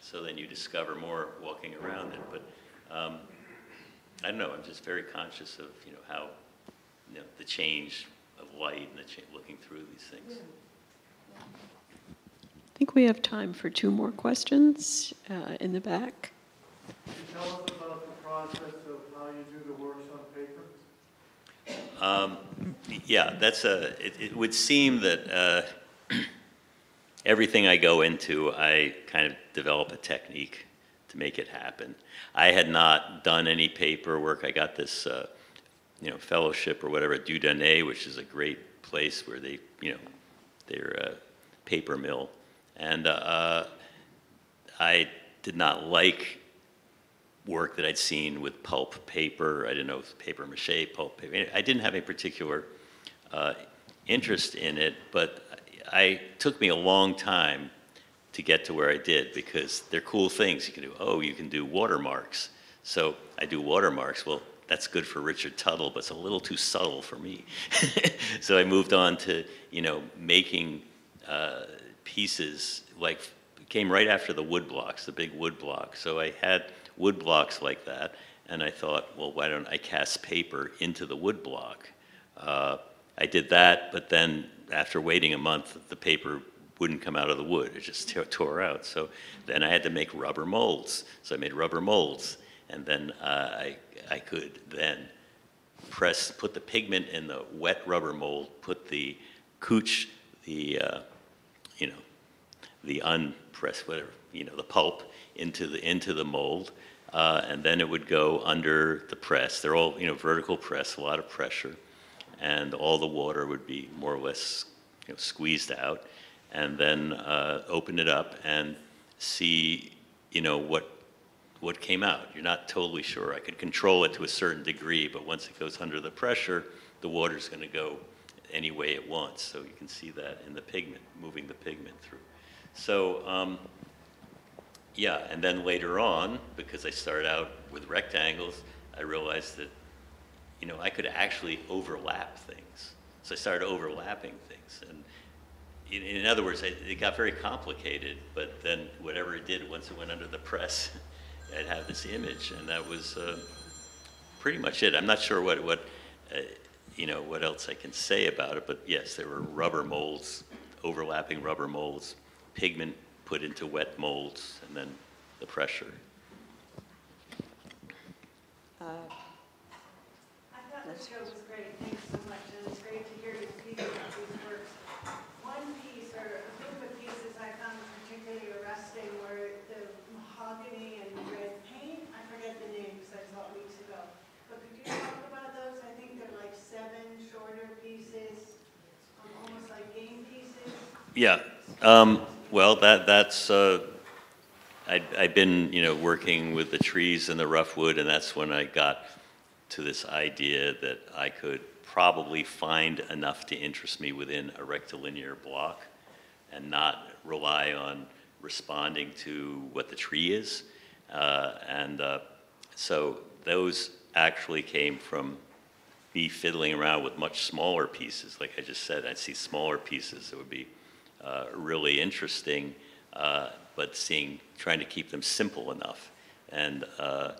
So then you discover more walking around it. But um, I don't know, I'm just very conscious of, you know, how, you know, the change of light and the cha- looking through these things. I think we have time for two more questions uh, in the back. Can you tell us about the process of how you do the works on paper? Um, Yeah, that's a, it, it would seem that uh, everything I go into, I kind of develop a technique to make it happen. I had not done any paperwork. I got this, uh, you know, fellowship or whatever at which is a great place where they, you know, they're a paper mill. And uh, I did not like work that I'd seen with pulp paper. I didn't know paper mache, pulp paper. I didn't have any particular uh, interest in it, but I, it took me a long time to get to where I did because they're cool things you can do. Oh, you can do watermarks. So I do watermarks. Well, that's good for Richard Tuttle, but it's a little too subtle for me. so I moved on to, you know, making uh, pieces like came right after the wood blocks, the big wood blocks. So I had wood blocks like that, and I thought, well, why don't I cast paper into the wood block? Uh, I did that, but then after waiting a month, the paper wouldn't come out of the wood. It just tore, out. So then I had to make rubber molds. So I made rubber molds, and then uh, I, I could then press, put the pigment in the wet rubber mold, put the couch, the, uh, you know, the unpressed, whatever, you know, the pulp into the, into the mold, uh, and then it would go under the press. They're all, you know, vertical press, a lot of pressure, and all the water would be more or less, you know, squeezed out, and then uh, open it up and see, you know, what what came out. You're not totally sure. I could control it to a certain degree, but once it goes under the pressure, the water's going to go any way it wants. So you can see that in the pigment, moving the pigment through. So, um, yeah, and then later on, because I started out with rectangles, I realized that, you know, I could actually overlap things. So I started overlapping things. And in, in other words, it, it got very complicated, but then whatever it did, once it went under the press, I'd have this image, and that was uh, pretty much it. I'm not sure what, what uh, you know, what else I can say about it, but yes, there were rubber molds, overlapping rubber molds, pigment put into wet molds, and then the pressure. Uh, I thought the show was great, thanks so much, and it's great to hear you speak about these works. One piece, or a group of pieces I found particularly arresting were the mahogany and red paint. I forget the name because I saw weeks ago. But could you talk about those? I think they're like seven shorter pieces, um, almost like game pieces. Yeah, um, well, that, that's, uh, I'd, I'd been, you know, working with the trees and the rough wood, and that's when I got to this idea that I could probably find enough to interest me within a rectilinear block and not rely on responding to what the tree is. Uh, and uh, so those actually came from me fiddling around with much smaller pieces. Like I just said, I'd see smaller pieces that would be uh, really interesting, uh, but seeing, trying to keep them simple enough. And uh,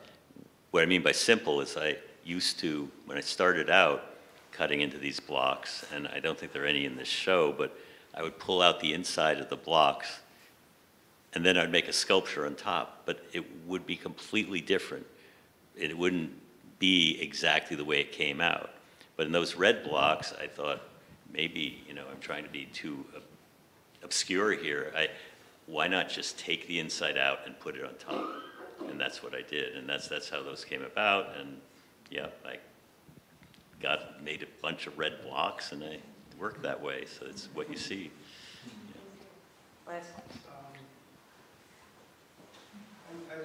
what I mean by simple is I used to, when I started out, cutting into these blocks, and I don't think there are any in this show, but I would pull out the inside of the blocks, and then I'd make a sculpture on top, but it would be completely different it wouldn't be exactly the way it came out. But in those red blocks, I thought, maybe, you know, I'm trying to be too obscure here. I, why not just take the inside out and put it on top? And that's what I did, and that's, that's how those came about, and, yeah, I got, made a bunch of red blocks, and I worked that way, so it's what you see. Les? I, I,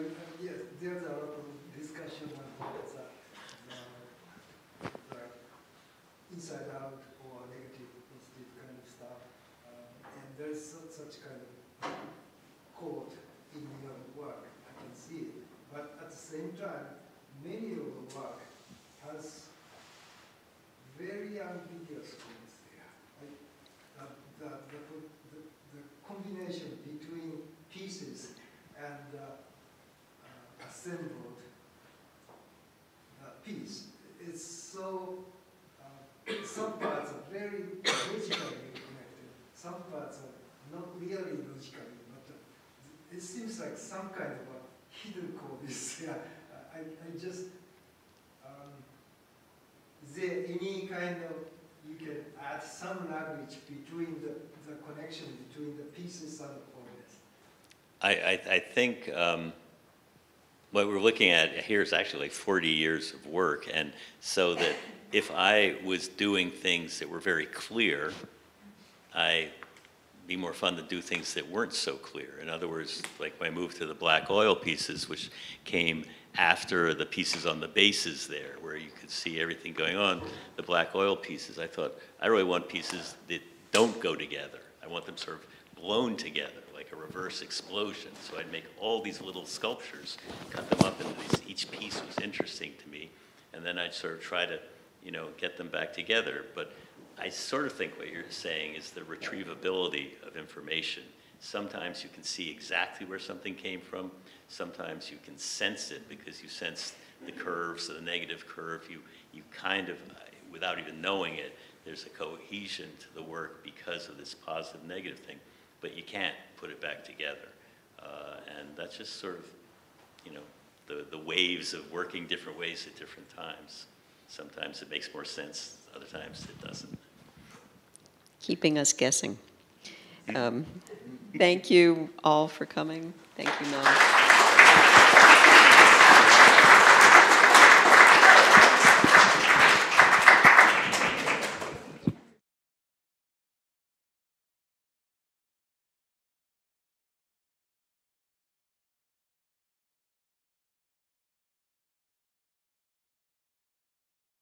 yes, there's a lot of discussion about the, the, the inside out or negative, positive kind of stuff. Um, and there's su- such kind of quote in your work, I can see it. But at the same time, many of the work very ambiguous things there. The, the, the, the combination between pieces and uh, assembled piece is so, uh, some parts are very logically connected, some parts are not really logically, but uh, it seems like some kind of a hidden code is there. I, I just, um, there any kind of, you can add some language between the, the connection between the pieces and the coordinates? I, I, I think um, what we're looking at here is actually 40 years of work, and so that if I was doing things that were very clear, I be more fun to do things that weren't so clear. In other words, like my move to the black oil pieces, which came after the pieces on the bases there, where you could see everything going on, the black oil pieces, I thought, I really want pieces that don't go together. I want them sort of blown together, like a reverse explosion. So I'd make all these little sculptures, cut them up into these, each piece was interesting to me, and then I'd sort of try to, you know, get them back together. But I sort of think what you're saying is the retrievability of information. Sometimes you can see exactly where something came from. Sometimes you can sense it because you sense the curves, the negative curve. You, you kind of, without even knowing it, there's a cohesion to the work because of this positive negative thing. But you can't put it back together. Uh, and that's just sort of, you know, the, the waves of working different ways at different times. Sometimes it makes more sense, other times it doesn't. Keeping us guessing. Um, Thank you all for coming. Thank you, Mel.